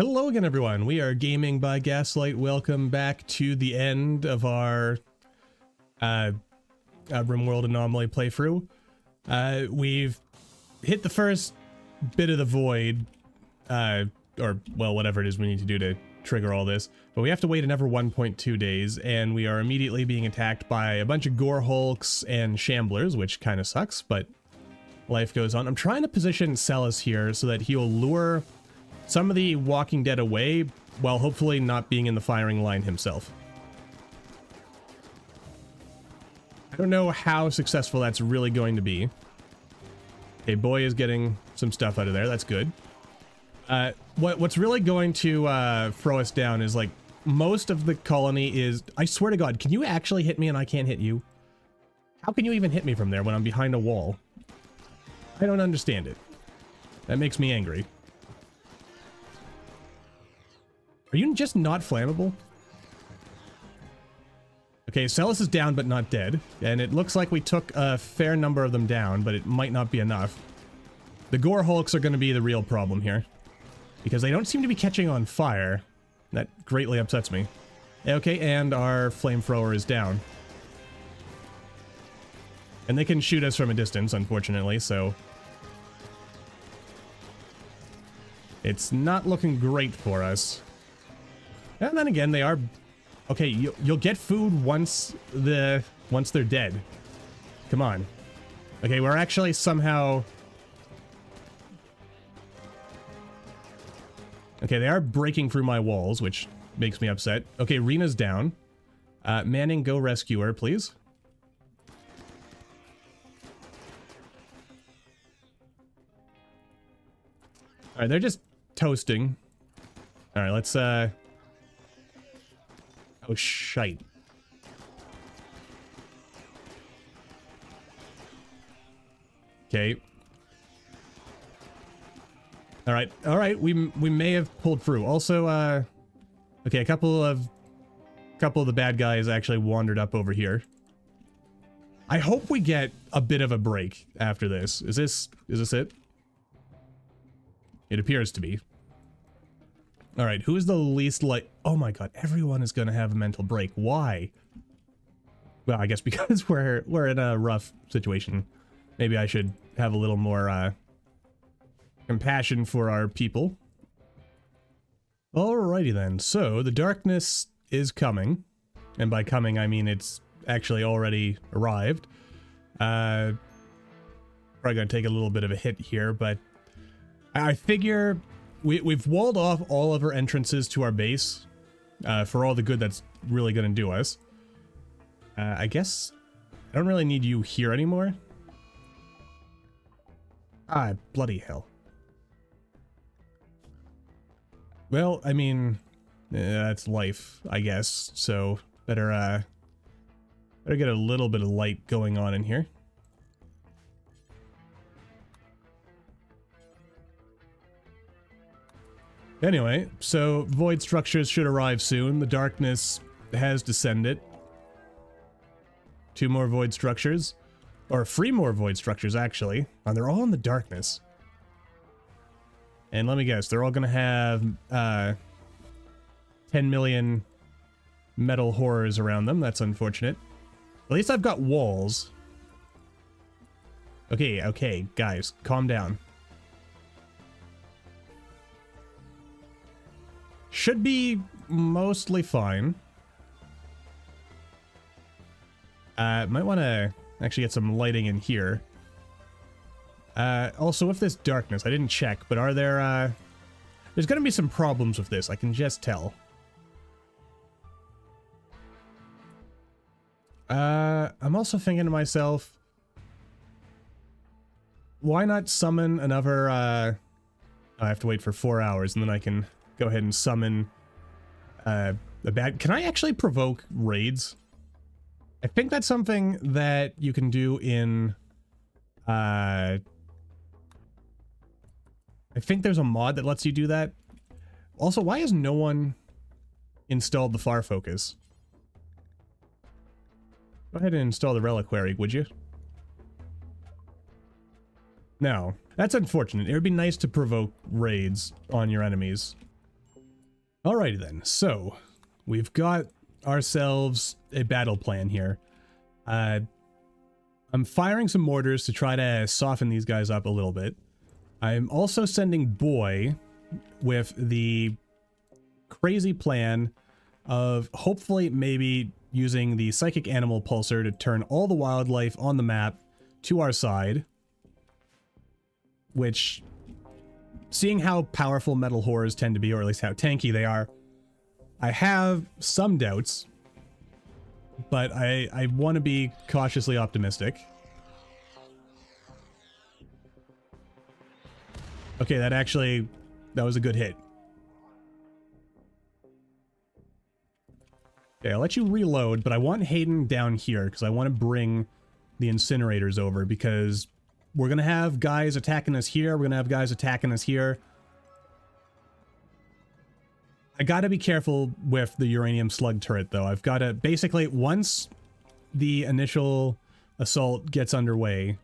Hello again, everyone. We are Gaming by Gaslight. Welcome back to the end of our uh, uh, RimWorld Anomaly playthrough. Uh, we've hit the first bit of the void, uh, or, well, whatever it is we need to do to trigger all this. But we have to wait another 1.2 days, and we are immediately being attacked by a bunch of Gore Hulks and Shamblers, which kind of sucks, but life goes on. I'm trying to position Celes here so that he'll lure some of the Walking Dead away while hopefully not being in the firing line himself. I don't know how successful that's really going to be. Okay, boy is getting some stuff out of there. That's good. Uh, what what's really going to uh, throw us down is like most of the colony is. I swear to God, can you actually hit me and I can't hit you? How can you even hit me from there when I'm behind a wall? I don't understand it. That makes me angry. Are you just not flammable? Okay, Celes is down but not dead, and it looks like we took a fair number of them down, but it might not be enough. The Gore Hulks are going to be the real problem here, because they don't seem to be catching on fire. That greatly upsets me. Okay, and our flamethrower is down. And they can shoot us from a distance, unfortunately, so... It's not looking great for us. And then again, they are... Okay, you, you'll get food once the once they're dead. Come on. Okay, we're actually somehow... Okay, they are breaking through my walls, which makes me upset. Okay, Rena's down. Uh, Manning, go rescue her, please. Alright, they're just toasting. Alright, let's, uh... Oh, shite. Okay. All right, all right. We we may have pulled through. Also, uh, okay, a couple of couple of the bad guys actually wandered up over here. I hope we get a bit of a break after this. Is this is this it? It appears to be. All right, who is the least like? Oh my god, everyone is gonna have a mental break. Why? Well, I guess because we're we're in a rough situation. Maybe I should have a little more uh, compassion for our people. Alrighty then. So the darkness is coming, and by coming I mean it's actually already arrived. Uh, probably gonna take a little bit of a hit here, but I figure we, we've walled off all of our entrances to our base uh, for all the good that's really going to do us. Uh, I guess I don't really need you here anymore. Ah, bloody hell. Well, I mean, eh, that's life, I guess. So better, uh, better get a little bit of light going on in here. Anyway, so void structures should arrive soon. The darkness has descended. Two more void structures. Or three more void structures, actually. And they're all in the darkness. And let me guess, they're all going to have uh, 10 million metal horrors around them. That's unfortunate. At least I've got walls. Okay, okay, guys, calm down. Should be mostly fine. Uh, might want to actually get some lighting in here. Uh, also, with this darkness, I didn't check, but are there, uh... There's gonna be some problems with this, I can just tell. Uh, I'm also thinking to myself... Why not summon another, uh... I have to wait for four hours, and then I can go ahead and summon uh, a bad... Can I actually provoke raids? I think that's something that you can do in... Uh, I think there's a mod that lets you do that. Also, why has no one installed the Far Focus? Go ahead and install the Reliquary, would you? No. That's unfortunate. It would be nice to provoke raids on your enemies. Alrighty then, so we've got ourselves a battle plan here. Uh, I'm firing some mortars to try to soften these guys up a little bit. I'm also sending Boy with the crazy plan of hopefully maybe using the Psychic Animal Pulser to turn all the wildlife on the map to our side. Which, seeing how powerful metal horrors tend to be, or at least how tanky they are, I have some doubts but I, I want to be cautiously optimistic. Okay, that actually, that was a good hit. Okay, I'll let you reload, but I want Hayden down here because I want to bring the incinerators over because we're going to have guys attacking us here. We're going to have guys attacking us here. I gotta be careful with the uranium slug turret though. I've gotta, basically, once the initial assault gets underway,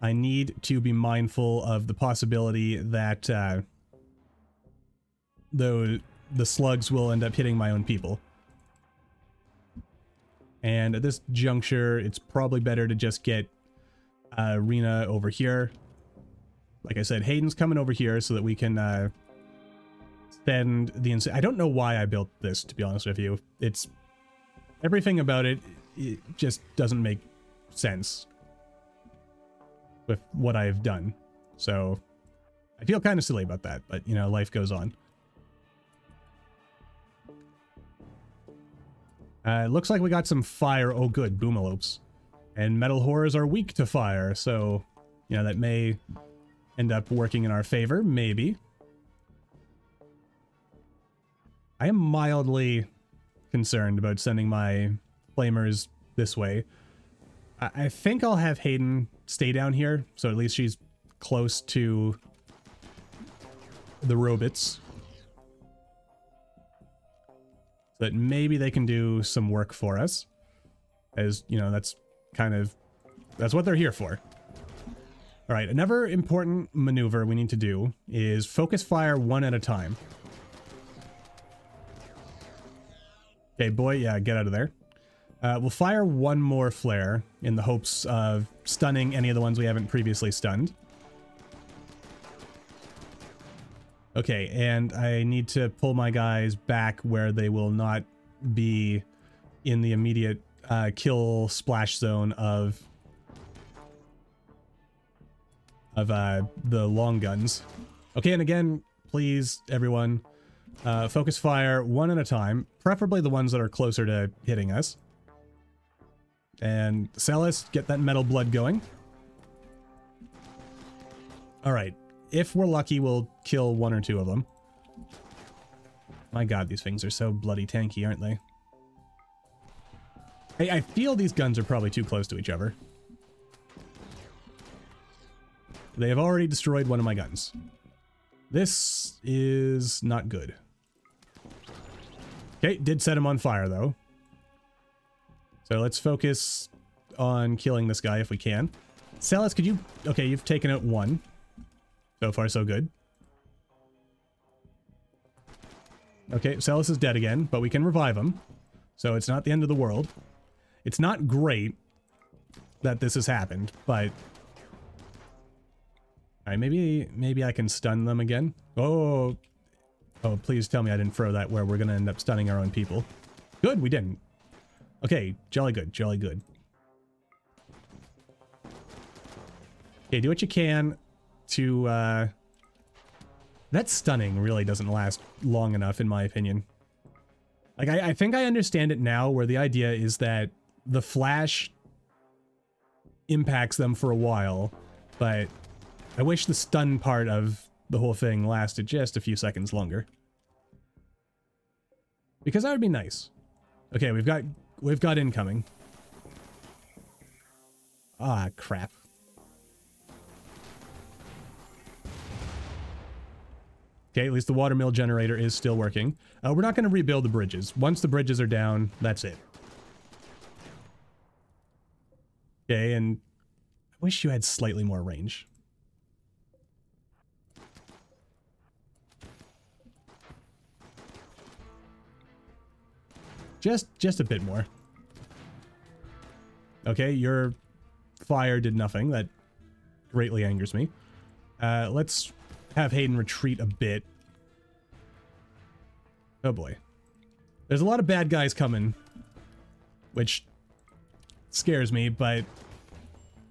I need to be mindful of the possibility that uh, the, the slugs will end up hitting my own people. And at this juncture, it's probably better to just get uh, Rena over here. Like I said, Hayden's coming over here so that we can uh, spend the ins- I don't know why I built this, to be honest with you. It's everything about it, it just doesn't make sense with what I've done. So I feel kind of silly about that, but you know, life goes on. Uh, looks like we got some fire. Oh, good, boomalopes. And metal horrors are weak to fire, so, you know, that may end up working in our favor, maybe. I am mildly concerned about sending my flamers this way. I, I think I'll have Hayden stay down here, so at least she's close to the robots. So that maybe they can do some work for us. As, you know, that's kind of... That's what they're here for. Alright, another important maneuver we need to do is focus fire one at a time. Okay, boy, yeah, get out of there. Uh, we'll fire one more flare in the hopes of stunning any of the ones we haven't previously stunned. Okay, and I need to pull my guys back where they will not be in the immediate uh, kill splash zone of of uh, the long guns. Okay, and again, please, everyone, uh, focus fire one at a time, preferably the ones that are closer to hitting us. And Celes, get that metal blood going. Alright, if we're lucky, we'll kill one or two of them. My god, these things are so bloody tanky, aren't they? Hey, I feel these guns are probably too close to each other. They have already destroyed one of my guns. This is not good. Okay, did set him on fire though. So let's focus on killing this guy if we can. Celes, could you... Okay, you've taken out one. So far, so good. Okay, Celes is dead again, but we can revive him. So it's not the end of the world. It's not great that this has happened, but... Alright, maybe, maybe I can stun them again. Oh, Oh, please tell me I didn't throw that where we're to end up stunning our own people. Good, we didn't. Okay, jolly good, jolly good. Okay, do what you can to, uh... That stunning really doesn't last long enough, in my opinion. Like, I, I think I understand it now, where the idea is that the flash impacts them for a while, but I wish the stun part of the whole thing lasted just a few seconds longer. Because that would be nice. Okay, we've got we've got incoming. Ah, crap. Okay, at least the watermill generator is still working. Uh, we're not going to rebuild the bridges. Once the bridges are down, that's it. Okay, and I wish you had slightly more range. Just, just a bit more. Okay, your fire did nothing. That greatly angers me. Uh, let's have Hayden retreat a bit. Oh boy. There's a lot of bad guys coming, which scares me, but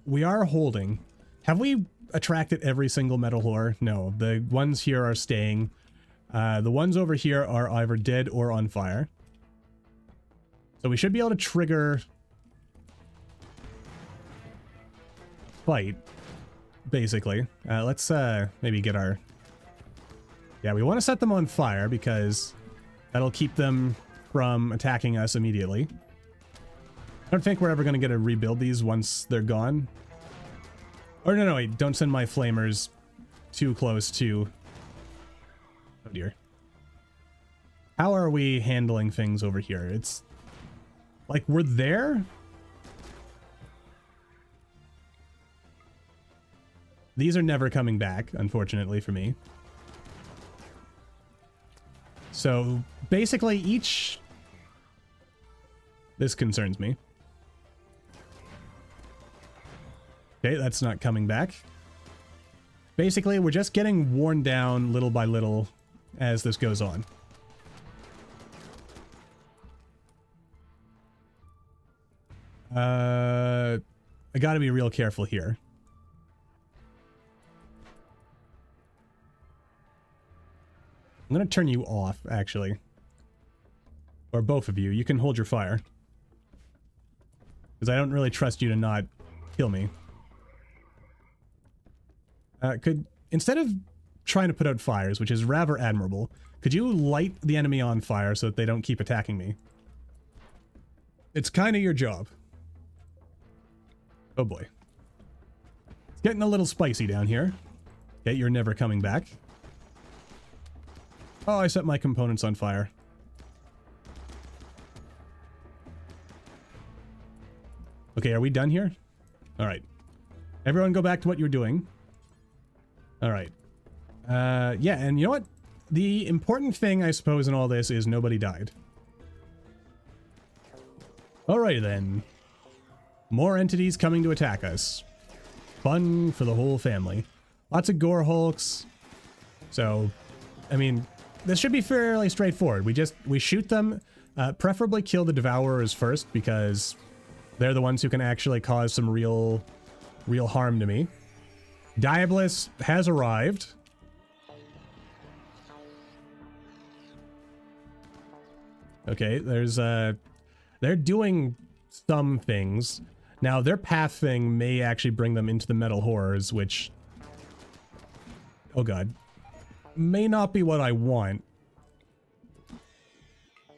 we are holding. Have we attracted every single metal horror? No, the ones here are staying. Uh, the ones over here are either dead or on fire. So we should be able to trigger fight, basically. Uh, let's uh, maybe get our... Yeah, we want to set them on fire because that'll keep them from attacking us immediately. I don't think we're ever going to get to rebuild these once they're gone. Or no, no, wait, don't send my flamers too close to... Oh dear. How are we handling things over here? It's like we're there? These are never coming back, unfortunately for me. So basically each... This concerns me. Okay, that's not coming back. Basically, we're just getting worn down little by little as this goes on. Uh, I gotta be real careful here. I'm gonna turn you off, actually. Or both of you. You can hold your fire. Because I don't really trust you to not kill me. Uh, could, instead of trying to put out fires, which is rather admirable, could you light the enemy on fire so that they don't keep attacking me? It's kind of your job. Oh boy. It's getting a little spicy down here. Okay, you're never coming back. Oh, I set my components on fire. Okay, are we done here? All right. Everyone go back to what you're doing. All right. Uh, yeah, and you know what? The important thing, I suppose, in all this is nobody died. Alright then. More entities coming to attack us. Fun for the whole family. Lots of gore hulks. So, I mean, this should be fairly straightforward. We just, we shoot them, uh, preferably kill the Devourers first because they're the ones who can actually cause some real, real harm to me. Diabolus has arrived. Okay, there's uh they're doing some things. Now their path thing may actually bring them into the metal horrors, which Oh god. May not be what I want.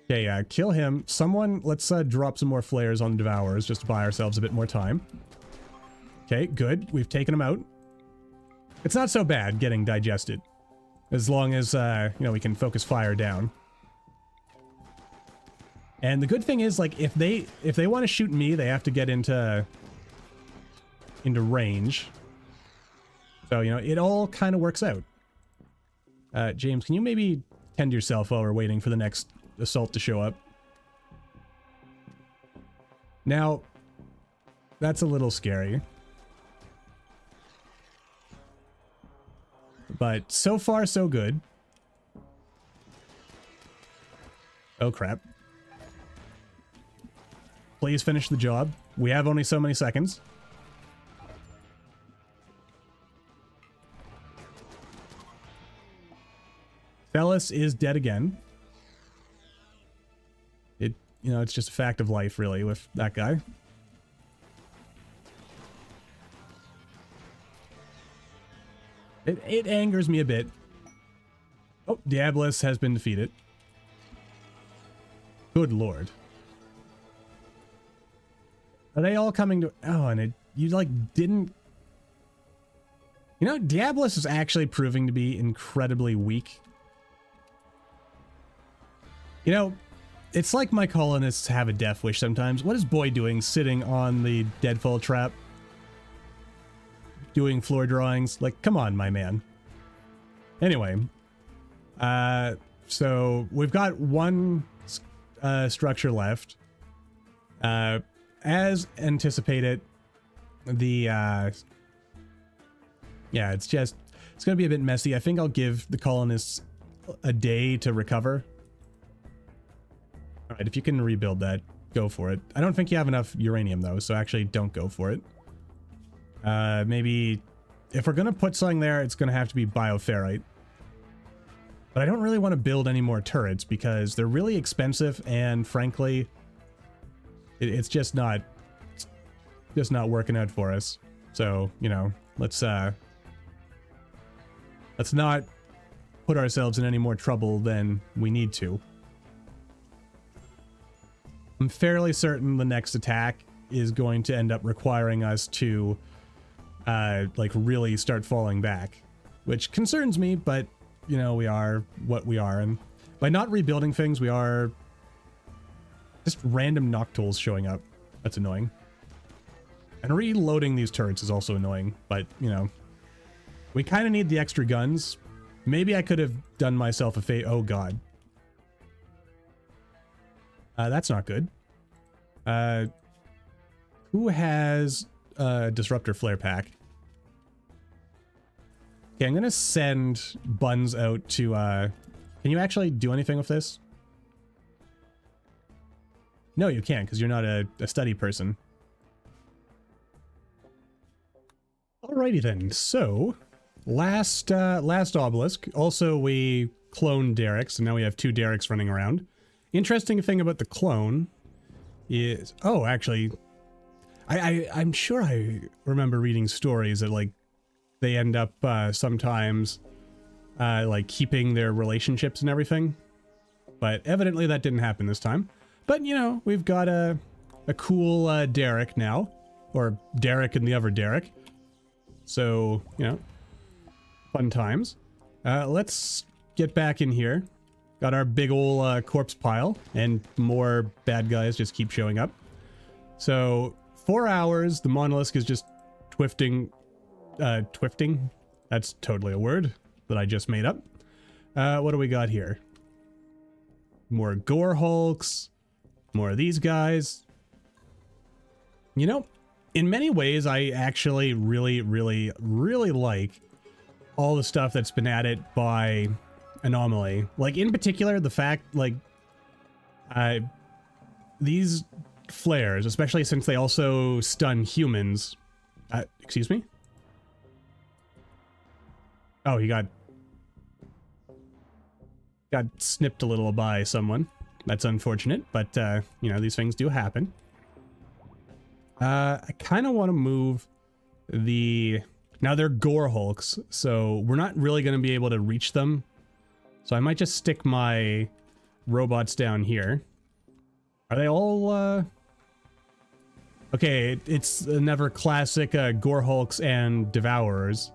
Okay, uh, kill him. Someone, let's uh, drop some more flares on Devourers just to buy ourselves a bit more time. Okay, good. We've taken him out. It's not so bad getting digested. As long as, uh, you know, we can focus fire down. And the good thing is, like, if they if they want to shoot me, they have to get into into range. So, you know, it all kind of works out. Uh, James, can you maybe tend yourself while we're waiting for the next assault to show up? Now, that's a little scary. But so far, so good. Oh, crap. Please finish the job. We have only so many seconds. Celes is dead again. It, you know, it's just a fact of life, really, with that guy. It, it angers me a bit. Oh, Diabolus has been defeated. Good lord. Are they all coming to... Oh, and it, you, like, didn't... You know, Diabolus is actually proving to be incredibly weak. You know, it's like my colonists have a death wish sometimes. What is Boy doing sitting on the deadfall trap? Doing floor drawings. Like, come on, my man. Anyway, uh, so we've got one uh, structure left. Uh, as anticipated, the uh, yeah, it's just it's gonna be a bit messy. I think I'll give the colonists a day to recover. All right, if you can rebuild that, go for it. I don't think you have enough uranium though, so actually don't go for it. Uh, maybe if we're gonna put something there, it's gonna have to be bioferrite. But I don't really want to build any more turrets because they're really expensive and frankly, it, it's just not, just not working out for us. So, you know, let's, uh, let's not put ourselves in any more trouble than we need to. I'm fairly certain the next attack is going to end up requiring us to, uh, like really start falling back, which concerns me, but you know, we are what we are. And by not rebuilding things, we are just random Noctols showing up. That's annoying. And reloading these turrets is also annoying, but, you know, we kind of need the extra guns. Maybe I could have done myself a fate. Oh, God. Uh, that's not good. Uh, who has a Disruptor Flare Pack? Okay, I'm gonna send Buns out to, uh... Can you actually do anything with this? No, you can't, because you're not a, a study person. Alrighty then, so... Last, uh, last obelisk. Also, we cloned Derek, so now we have two Dereks running around. Interesting thing about the clone is... Oh, actually... I, I, I'm sure I remember reading stories that, like, they end up uh, sometimes uh, like keeping their relationships and everything. But evidently that didn't happen this time. But, you know, we've got a, a cool uh, Derek now. Or Derek and the other Derek. So, you know, fun times. Uh, let's get back in here. Got our big ol' uh, corpse pile. And more bad guys just keep showing up. So, four hours, the Monolith is just twifting uh, twifting. That's totally a word that I just made up. Uh, what do we got here? More gore hulks. More of these guys. You know, in many ways, I actually really, really, really like all the stuff that's been added by Anomaly. Like, in particular, the fact, like, I, these flares, especially since they also stun humans. Uh, excuse me? Oh, he got... Got snipped a little by someone. That's unfortunate, but, uh, you know, these things do happen. Uh, I kind of want to move the... Now they're Gore Hulks, so we're not really going to be able to reach them. So I might just stick my robots down here. Are they all, uh... Okay, it's another classic uh, Gore Hulks and Devourers.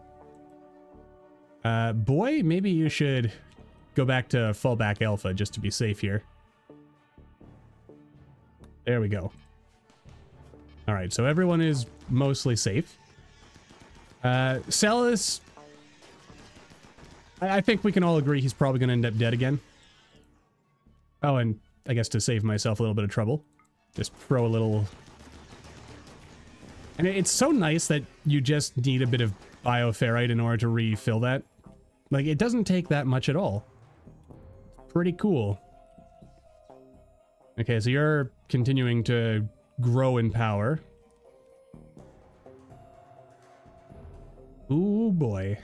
Uh, boy, maybe you should go back to fallback alpha just to be safe here. There we go. All right, so everyone is mostly safe. Uh, Celes, I, I think we can all agree he's probably going to end up dead again. Oh, and I guess to save myself a little bit of trouble, just throw a little... And it's so nice that you just need a bit of bioferrite in order to refill that. Like, it doesn't take that much at all. Pretty cool. Okay, so you're continuing to grow in power. Ooh, boy.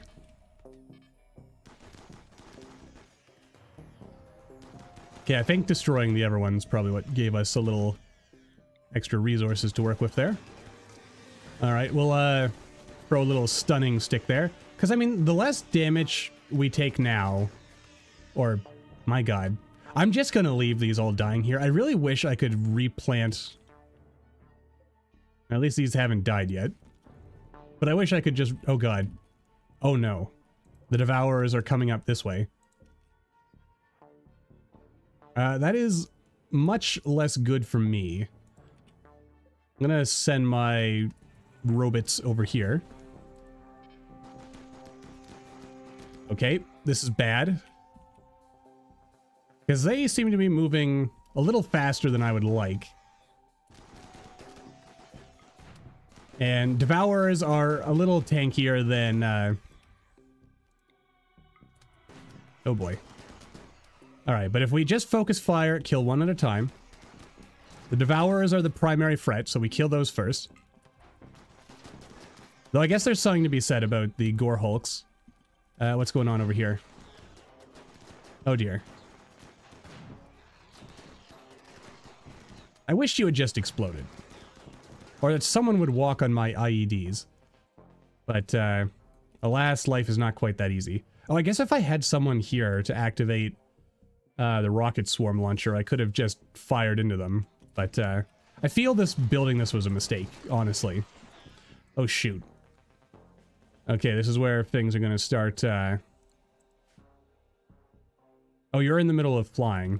Okay, I think destroying the other one's probably what gave us a little extra resources to work with there. Alright, we'll uh, throw a little stunning stick there. Because, I mean, the less damage we take now, or, my god, I'm just going to leave these all dying here. I really wish I could replant. At least these haven't died yet. But I wish I could just... Oh god. Oh no. The Devourers are coming up this way. Uh, that is much less good for me. I'm gonna send my robots over here. Okay, this is bad. Because they seem to be moving a little faster than I would like. And Devourers are a little tankier than... Uh... Oh boy. Alright, but if we just focus fire, kill one at a time. The Devourers are the primary threat, so we kill those first. Though I guess there's something to be said about the Gore Hulks. Uh, what's going on over here? Oh dear. I wish you had just exploded. Or that someone would walk on my IEDs. But, uh, alas, life is not quite that easy. Oh, I guess if I had someone here to activate uh, the rocket swarm launcher, I could have just fired into them. But, uh, I feel this building this was a mistake, honestly. Oh, shoot. Okay, this is where things are going to start, uh... Oh, you're in the middle of flying.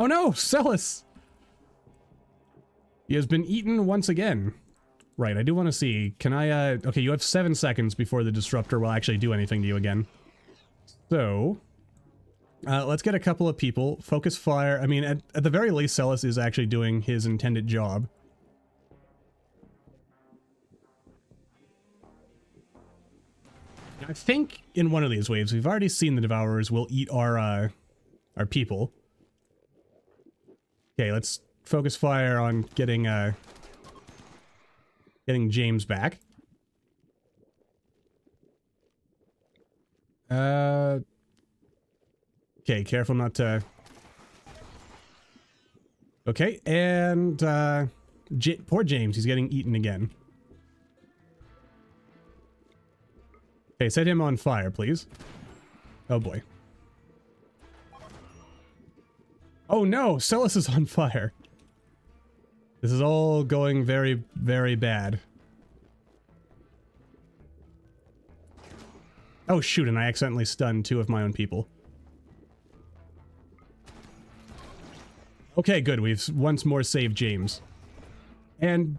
Oh no, Celes! He has been eaten once again. Right, I do want to see. Can I, uh... Okay, you have seven seconds before the disruptor will actually do anything to you again. So... Uh, let's get a couple of people. Focus fire. I mean, at, at the very least, Celes is actually doing his intended job. I think in one of these waves, we've already seen the Devourers will eat our, uh, our people. Okay, let's focus fire on getting, uh, getting James back. Uh, okay, careful not to... Okay, and, uh, J poor James, he's getting eaten again. Okay, set him on fire, please. Oh boy. Oh no, Celes is on fire. This is all going very, very bad. Oh shoot, and I accidentally stunned two of my own people. Okay, good. We've once more saved James. And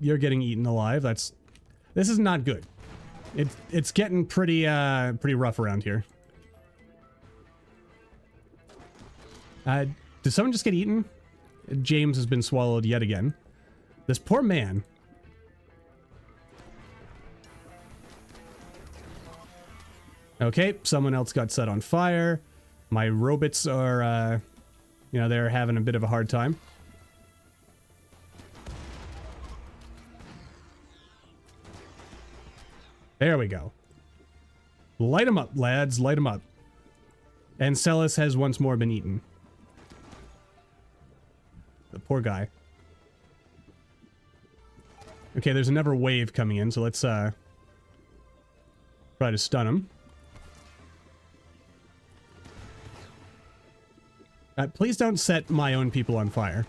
you're getting eaten alive. That's... This is not good. It's it's getting pretty uh pretty rough around here. Uh, did someone just get eaten? James has been swallowed yet again. This poor man. Okay, someone else got set on fire. My robots are, uh, you know, they're having a bit of a hard time. There we go. Light them up, lads. Light them up. And Celes has once more been eaten. The poor guy. Okay, there's another wave coming in, so let's uh try to stun him. Uh, please don't set my own people on fire.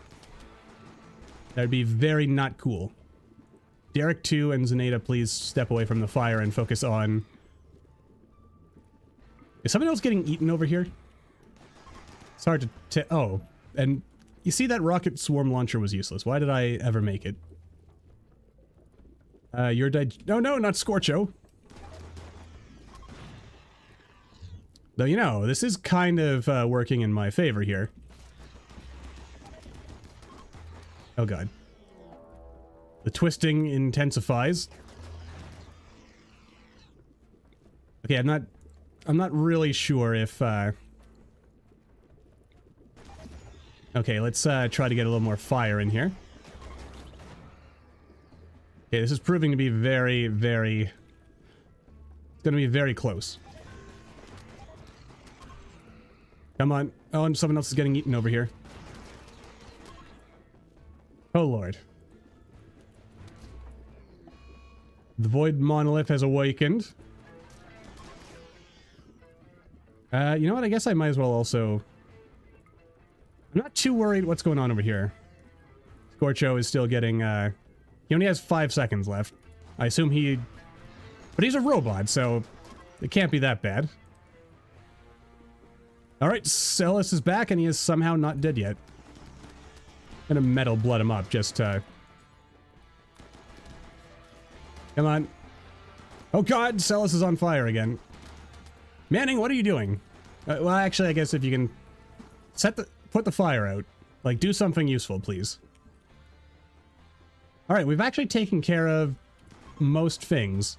That'd be very not cool. Derek 2 and Zaneta, please step away from the fire and focus on... Is someone else getting eaten over here? It's hard to... oh, and you see that rocket swarm launcher was useless. Why did I ever make it? Uh, you're dead. No, no, not Scorcho. Though, you know, this is kind of uh, working in my favor here. Oh, God. The twisting intensifies. Okay, I'm not... I'm not really sure if, uh... Okay, let's uh, try to get a little more fire in here. Okay, this is proving to be very, very... It's gonna be very close. Come on. Oh, and someone else is getting eaten over here. Oh, Lord. The Void Monolith has awakened. Uh, you know what? I guess I might as well also... I'm not too worried what's going on over here. Scorcho is still getting, uh... He only has five seconds left. I assume he... But he's a robot, so... It can't be that bad. Alright, Celes is back and he is somehow not dead yet. Gonna metal blood him up just to Come on. Oh god, Celes is on fire again. Manning, what are you doing? Uh, well, actually, I guess if you can set the put the fire out. Like, do something useful, please. All right, we've actually taken care of most things.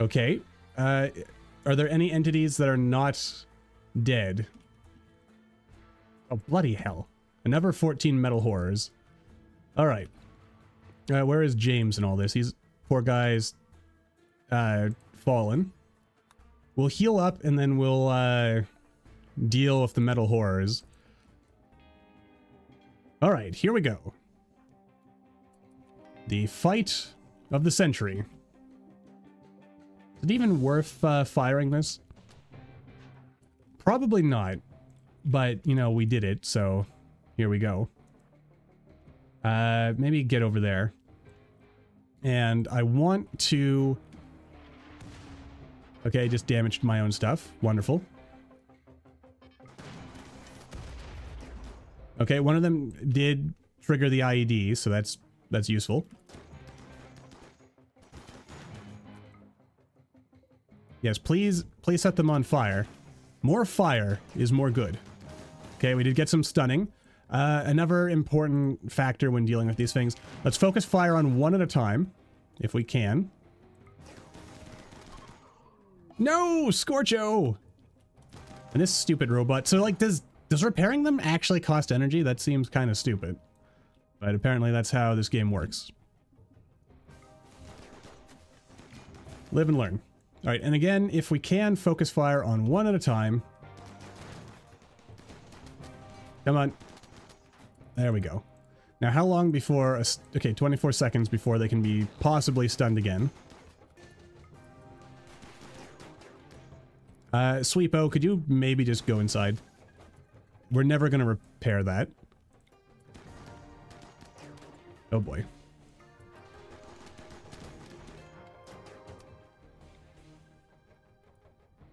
Okay. Uh, are there any entities that are not dead? Oh, bloody hell. Another 14 metal horrors. All right. Uh, where is James in all this? He's, poor guy's, uh, fallen. We'll heal up and then we'll, uh, deal with the metal horrors. All right, here we go. The fight of the century. Is it even worth uh, firing this? Probably not, but you know, we did it, so here we go. Uh, maybe get over there. And I want to... Okay, just damaged my own stuff. Wonderful. Okay, one of them did trigger the IED, so that's that's useful. Yes, please, please set them on fire. More fire is more good. Okay, we did get some stunning. Uh, another important factor when dealing with these things. Let's focus fire on one at a time, if we can. No, Scorcho! And this stupid robot. So, like, does does repairing them actually cost energy? That seems kind of stupid. But apparently that's how this game works. Live and learn. Alright, and again, if we can, focus fire on one at a time. Come on. There we go. Now, how long before... A, okay, 24 seconds before they can be possibly stunned again. Uh, Sweepo, could you maybe just go inside? We're never going to repair that. Oh boy.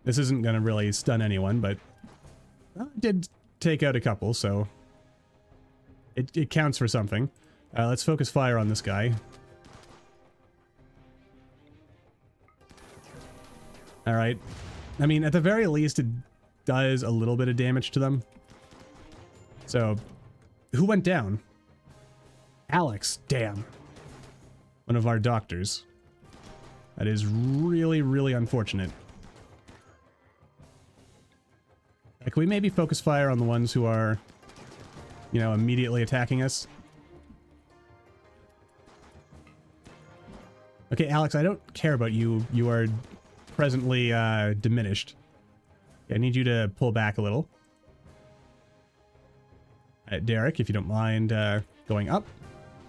This isn't going to really stun anyone, but I did take out a couple, so it, it counts for something. Uh, let's focus fire on this guy. Alright. I mean, at the very least, it does a little bit of damage to them. So, who went down? Alex, damn. One of our doctors. That is really, really unfortunate. Can we maybe focus fire on the ones who are, you know, immediately attacking us? Okay, Alex, I don't care about you. You are presently uh, diminished. I need you to pull back a little. Uh, Derek, if you don't mind uh, going up.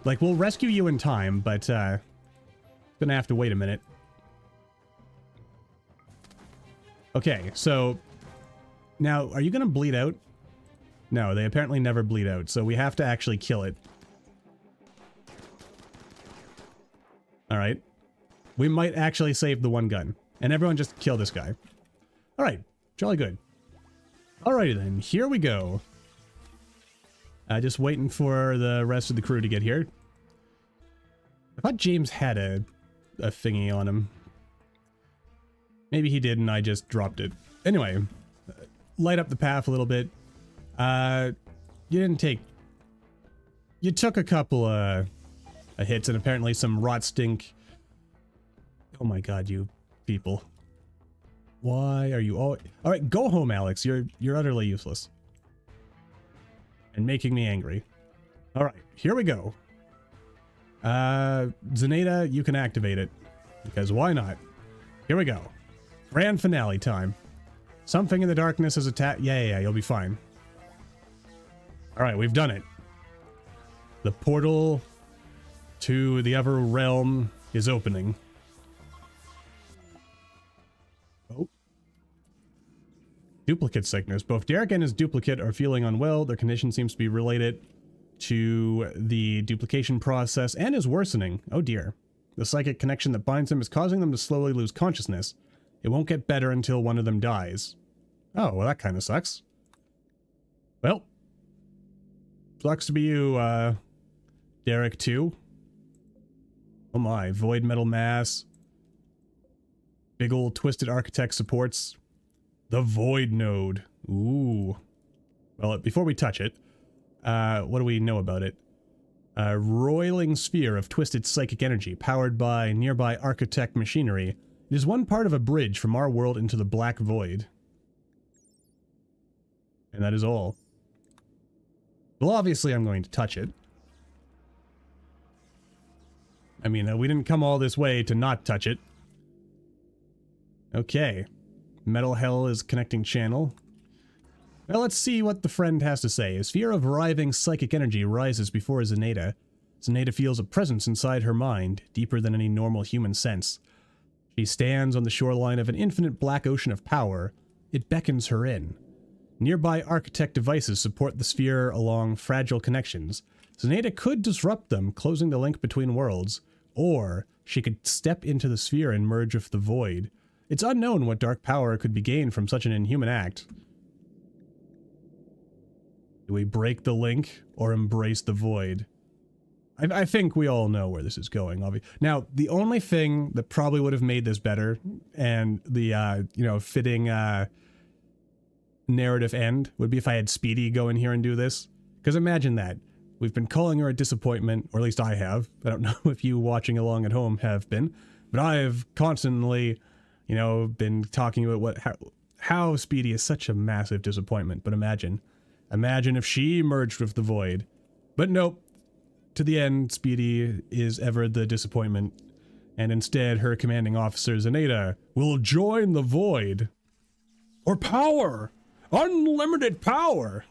Like, we'll rescue you in time, but uh, gonna have to wait a minute. Okay, so now, are you gonna bleed out? No, they apparently never bleed out, so we have to actually kill it. Alright. We might actually save the one gun. And everyone just kill this guy. Alright, jolly good. Alrighty then, here we go. Uh, just waiting for the rest of the crew to get here. I thought James had a, a thingy on him. Maybe he did and I just dropped it. Anyway, light up the path a little bit. Uh, you didn't take... You took a couple uh, of hits and apparently some rot stink. Oh my god, you people. Why are you all... Alright, go home, Alex. You're, you're utterly useless and making me angry. All right, here we go. Uh, Zaneta, you can activate it. Because why not? Here we go. Grand finale time. Something in the darkness is attacked. Yeah, yeah, yeah, you'll be fine. All right, we've done it. The portal to the other realm is opening. Oh. Duplicate sickness. Both Derek and his duplicate are feeling unwell. Their condition seems to be related to the duplication process and is worsening. Oh dear. The psychic connection that binds them is causing them to slowly lose consciousness. It won't get better until one of them dies. Oh, well that kind of sucks. Well. Sucks to be you, uh, Derek too. Oh my, void metal mass. Big old twisted archotech supports. The Void Node. Ooh. Well, before we touch it, uh, what do we know about it? A roiling sphere of twisted psychic energy powered by nearby archotech machinery. It is one part of a bridge from our world into the Black Void. And that is all. Well, obviously I'm going to touch it. I mean, uh, we didn't come all this way to not touch it. Okay. Metal Hell is connecting channel. Well, let's see what the friend has to say. His fear of arriving psychic energy rises before Zenaida. Zenaida feels a presence inside her mind, deeper than any normal human sense. She stands on the shoreline of an infinite black ocean of power. It beckons her in. Nearby archotech devices support the sphere along fragile connections. Zenaida could disrupt them, closing the link between worlds, or she could step into the sphere and merge with the void. It's unknown what dark power could be gained from such an inhuman act. Do we break the link or embrace the void? I, I think we all know where this is going. Now, the only thing that probably would have made this better and the, uh, you know, fitting uh, narrative end would be if I had Speedy go in here and do this. Because imagine that. We've been calling her a disappointment, or at least I have. I don't know if you watching along at home have been, but I have constantly, you know, been talking about what how, how Speedy is such a massive disappointment. But imagine Imagine if she merged with the Void. But nope. To the end, Speedy is ever the disappointment. And instead, her commanding officer, Zenaida, will join the Void. Or power! Unlimited power!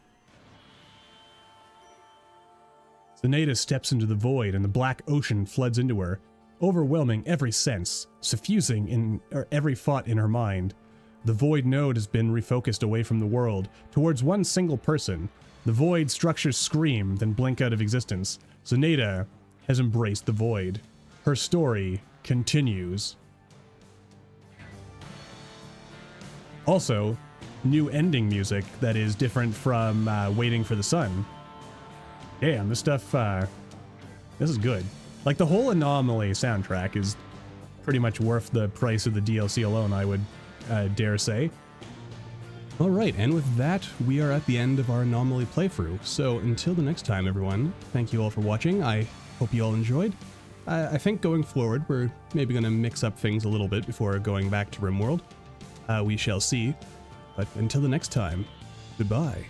Zenaida steps into the void and the black ocean floods into her, overwhelming every sense, suffusing in every thought in her mind. The Void node has been refocused away from the world, towards one single person. The Void structures scream, then blink out of existence. Zenaida has embraced the Void. Her story continues. Also, new ending music that is different from uh, Waiting for the Sun. Damn, this stuff, uh, this is good. Like, the whole Anomaly soundtrack is pretty much worth the price of the DLC alone, I would uh, dare say. All right, and with that, we are at the end of our Anomaly playthrough. So until the next time, everyone, thank you all for watching. I hope you all enjoyed. I, I think going forward, we're maybe going to mix up things a little bit before going back to RimWorld. Uh, we shall see. But until the next time, goodbye.